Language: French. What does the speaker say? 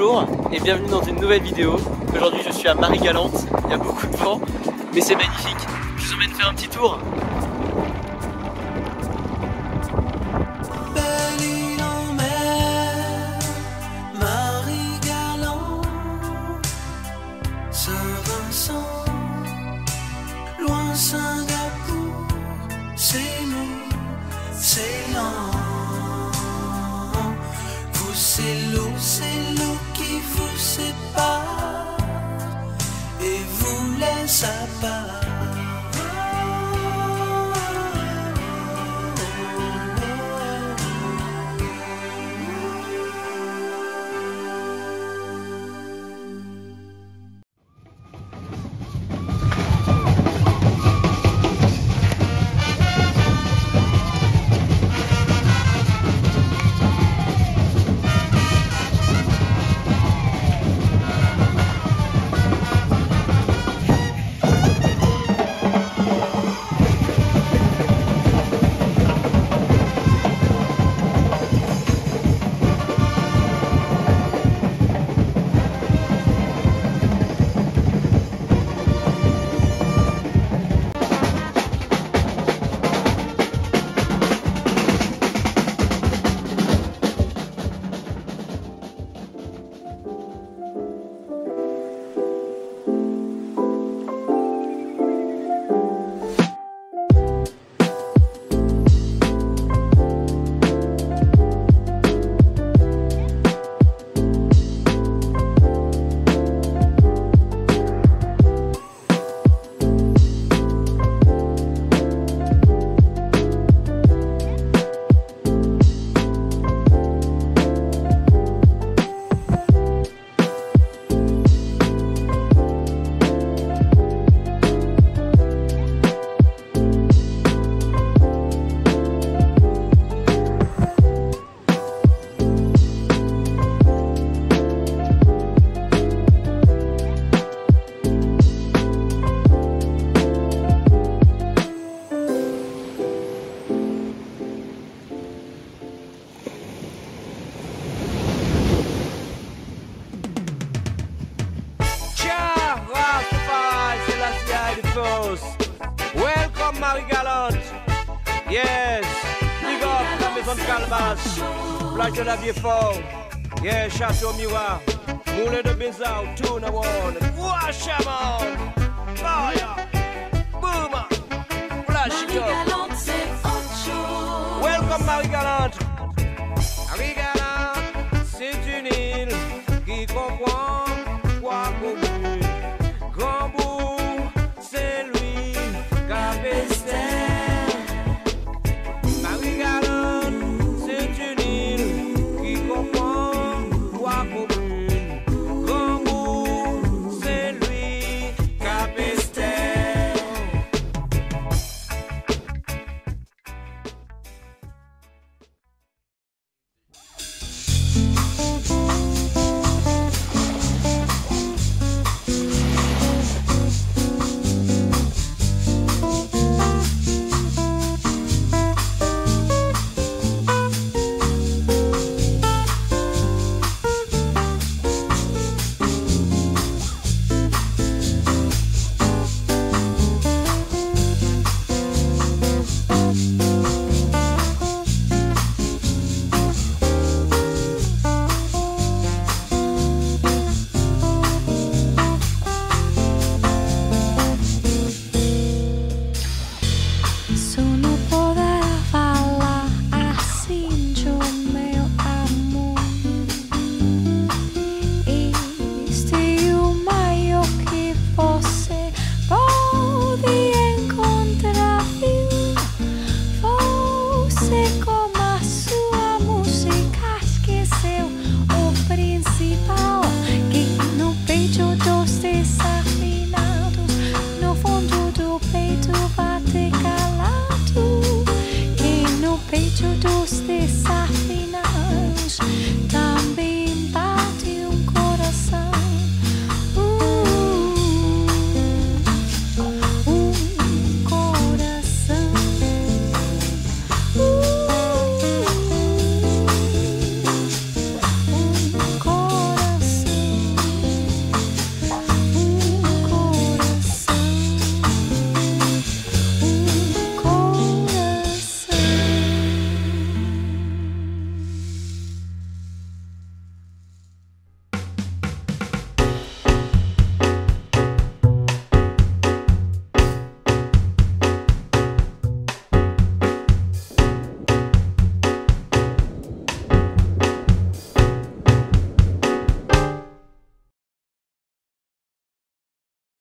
Bonjour et bienvenue dans une nouvelle vidéo. Aujourd'hui je suis à Marie-Galante, il y a beaucoup de vent, mais c'est magnifique. Je vous emmène faire un petit tour. C'est lent. Vous, sépare et vous laisse à part. house. Welcome, Marie Galante. Yes, big up la maison de Calvache, plage de la vieille fort. Yes, Château Miroir, Moulin de Bézard, Tourne à Wall. Washamon, Fire, Boom, Flash Top. Welcome, Marie Galante. Marie Galante, c'est une île qui comprend.